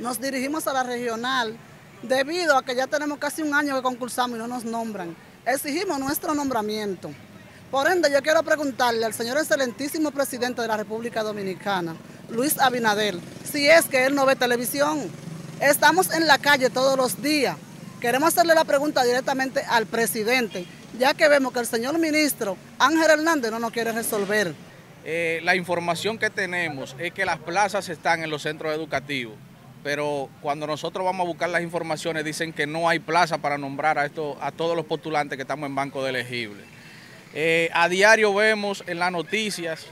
nos dirigimos a la regional debido a que ya tenemos casi un año que concursamos y no nos nombran. Exigimos nuestro nombramiento. Por ende, yo quiero preguntarle al señor excelentísimo presidente de la República Dominicana, Luis Abinader, si es que él no ve televisión. Estamos en la calle todos los días. Queremos hacerle la pregunta directamente al presidente, ya que vemos que el señor ministro Ángel Hernández no nos quiere resolver. Eh, la información que tenemos es que las plazas están en los centros educativos, pero cuando nosotros vamos a buscar las informaciones dicen que no hay plaza para nombrar a, esto, a todos los postulantes que estamos en banco de elegibles. Eh, a diario vemos en las noticias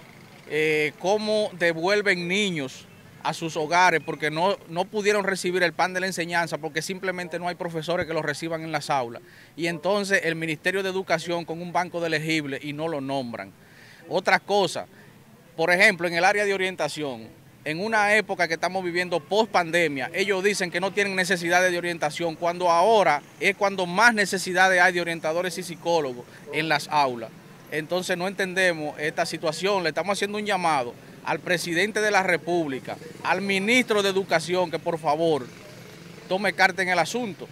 eh, cómo devuelven niños a sus hogares porque no, no pudieron recibir el pan de la enseñanza porque simplemente no hay profesores que los reciban en las aulas. Y entonces el Ministerio de Educación con un banco de elegibles y no lo nombran. Otra cosa, por ejemplo, en el área de orientación, en una época que estamos viviendo post pandemia, ellos dicen que no tienen necesidades de orientación, cuando ahora es cuando más necesidades hay de orientadores y psicólogos en las aulas. Entonces no entendemos esta situación, le estamos haciendo un llamado al presidente de la República, al ministro de Educación, que por favor tome carta en el asunto.